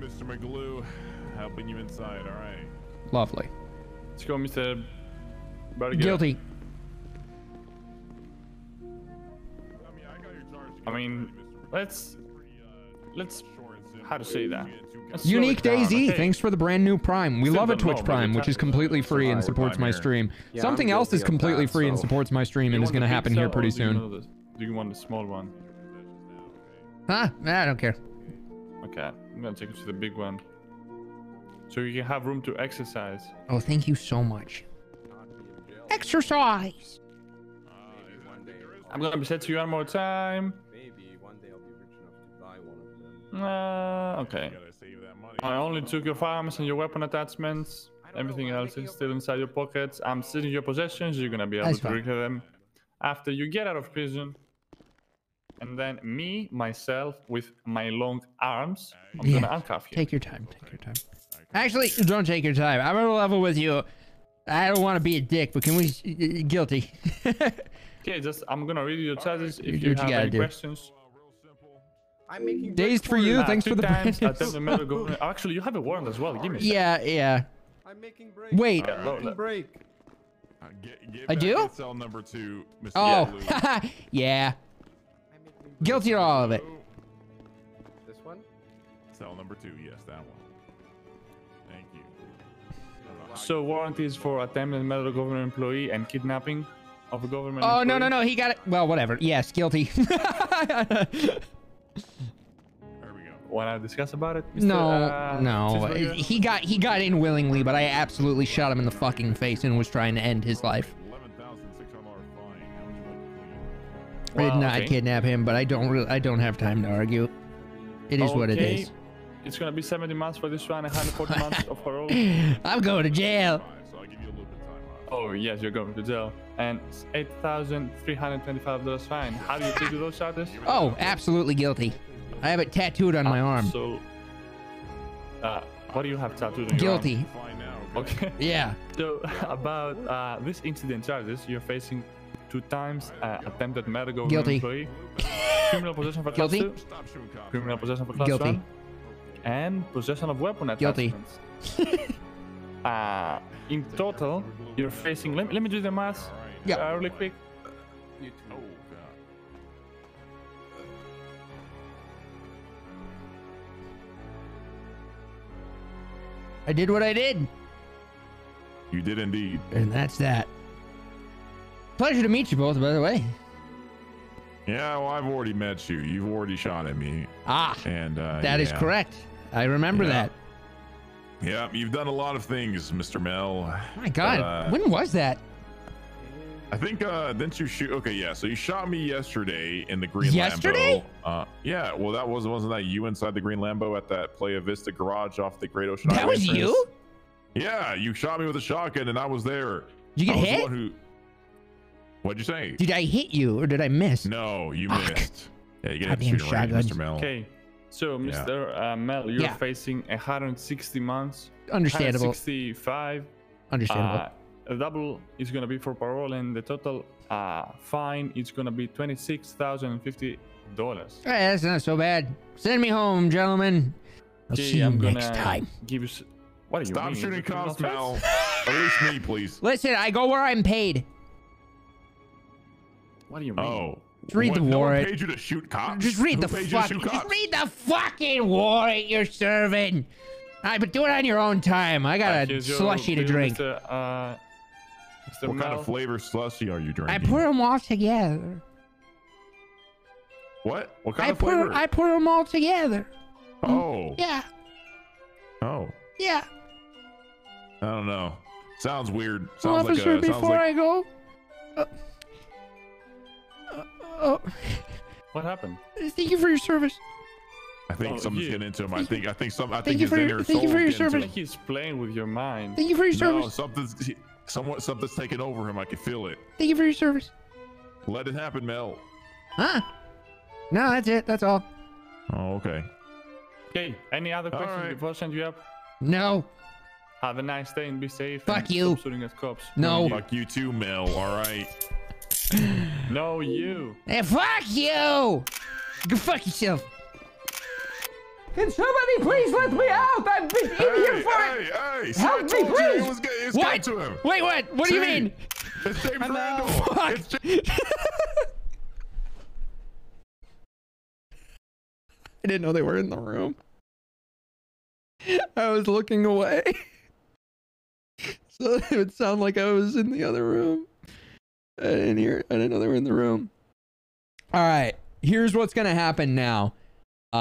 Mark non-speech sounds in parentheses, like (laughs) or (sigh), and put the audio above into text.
right, Mr. McGlue. Helping you inside, all right. Lovely. Let's go, Mr. Better get- Guilty. I mean, I got your charge. I mean, let's uh, let's how to say that. Let's Unique Daisy, okay? thanks for the brand new Prime. We Still love a Twitch but Prime, which is completely free and supports my stream. Yeah, Something else is completely that, free and supports my stream and is going to happen here pretty or do you soon. the- Do you want the small one? Huh? I don't care. Okay, I'm gonna take you to the big one. So you can have room to exercise. Oh, thank you so much. Exercise. I'm gonna be set to you one more time. maybe one day I'll be rich enough to buy one of them. Uh, okay. You gotta save that money. I only took your firearms and your weapon attachments. Everything else is still inside your pockets. I'm seizing your possessions. You're gonna be able That's to recover them after you get out of prison. And then me, myself, with my long arms, I'm Yeah. gonna handcuff you. Take your time. Take your time. Actually, don't take your time. I'm gonna level with you. I don't want to be a dick, but can we? uh, Guilty. (laughs) Okay, just I'm gonna read you your charges. Do If you you have gotta any do. questions. I'm making Dazed for you. Thanks for the times the new- medical government. Actually, you have a warrant as well. Give me. a sec. Yeah, yeah. I'm making break. Wait. Yeah, look, Making break. Uh, get, get I do? Cell number two, Mr. Oh, (laughs) yeah. I'm making break. Guilty of all of it. This one? Cell number two, yes, that one. Thank you. So warrant is for attempted murder of government employee and kidnapping of a government. Oh no no no. He got it. Well, whatever. Yes, guilty. (laughs) There we go. Want to discuss about it? Mr. no, uh, no. He got he got in willingly, but I absolutely shot him in the fucking face and was trying to end his life. Like to I did not okay. kidnap him, but I don't really I don't have time to argue. It is what it Okay, is. It's gonna be 70 months for this one, 140 (laughs) months of parole. (laughs) I'm going to jail. plead? Alright, so I'll give you a little bit of time off. Oh yes, you're going to jail, and it's 8,325 dollars fine. How do you plead to those charges? Oh, absolutely guilty. I have it tattooed on my arm. So, uh, what do you have tattooed on your arm? Guilty. Fine now. Okay. Yeah. (laughs) So about uh, this incident charges, you're facing two times uh, attempted murder government Guilty. employee, criminal possession for class Guilty. two, Stop criminal possession for class Guilty. one, and possession of weapon Guilty. attachments. (laughs) uh, in total, you're facing. Let, me- let me do the math. Yeah. Uh, really quick. You too. Oh, God. I did what I did, You did indeed. and that's that. Pleasure to meet you both, by the way. Yeah, well, I've already met you. You've already shot at me. Ah, And uh, that is yeah. correct. I remember Yeah. that. Yeah, you've done a lot of things, Mr. Mel. My God, Uh, when was that? I think uh didn't you shoot okay, yeah. So you shot me yesterday in the green Yesterday? Lambo. Uh yeah, well that was wasn't that you inside the green Lambo at that Playa Vista garage off the Great Ocean That Highway was entrance? you? Yeah, you shot me with a shotgun and I was there. Did you get the hit? one who What'd you say? Did I hit you or did I miss? no, you Fuck. missed. Yeah, you get have to Goddamn shoot range. Mr. Mel. Okay. So, Oh. Yeah. Mr. Uh, Mel, you're Yeah. facing 160 months. Understandable. 165. Understandable. Uh, a double is gonna be for parole, and the total uh, fine is gonna be twenty-six thousand and fifty dollars. All right, that's not so bad. Send me home, gentlemen. I'll see you I'm gonna next time. give you. What are you Stop mean? shooting Is cops, Mel. Release me, please. Listen, I go where I'm paid. What do you mean? Oh. Just read the What, no one warrant. paid you to shoot cops? Just read Who the paid fucking. shoot Just read the fucking warrant you're serving. All right, but do it on your own time. I got a slushy to drink. Mr. Uh, Mr. What kind of flavor slushy are you drinking? I put them all together. What? What kind I of flavor? put I put them all together. Oh. Yeah, Oh. yeah. I don't know. Sounds weird. Sounds like a. Sounds before like, I go. Uh, oh, What happened? thank you for your service. I think Oh, something's yeah. getting into him. I think. I think some. I Thank think you his for your- inner thank you for your getting I service. think he's playing with your mind. Thank you for your him. No, something's. Somewhat. Something's taking over him. I can feel it. Thank you for your service. Let it happen, Mel. Huh? No, that's it. That's all. Oh, okay. Okay. Any other All questions right. before I send you up? No. Have a nice day and be safe. Fuck and you. Stop shooting at cops. No. Fuck you too, Mel. All right. (laughs) No, you. Hey, fuck you! Go fuck yourself. Can somebody please let me out? I've been in here for hey, hey! See, Help I me, please. it was, good- it's What? to him. Wait, what? What do you mean? It's James Hello? Randal. Fuck. It's James- (laughs) I didn't know they were in the room. I was looking away. (laughs) So it would sound like I was in the other room. I didn't hear I didn't know they were in the room. All right. Here's what's gonna happen now. Uh